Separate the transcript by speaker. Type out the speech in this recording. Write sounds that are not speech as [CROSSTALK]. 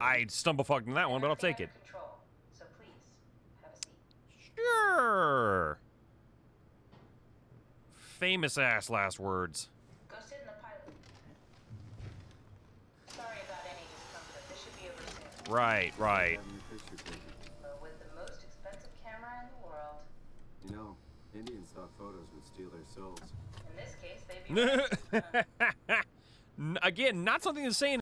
Speaker 1: I stumblefucked in that one, but I'll take it.
Speaker 2: Control. So.
Speaker 1: Sure. Famous ass last words.
Speaker 2: Go sit in the pilot. Sorry about any discomfort. This should be over soon.
Speaker 1: Right, right.
Speaker 2: With the most expensive camera in the world.
Speaker 3: You know, Indians thought photos would steal their souls.
Speaker 2: In this case, they'd be. [LAUGHS]
Speaker 1: Again, not something to say in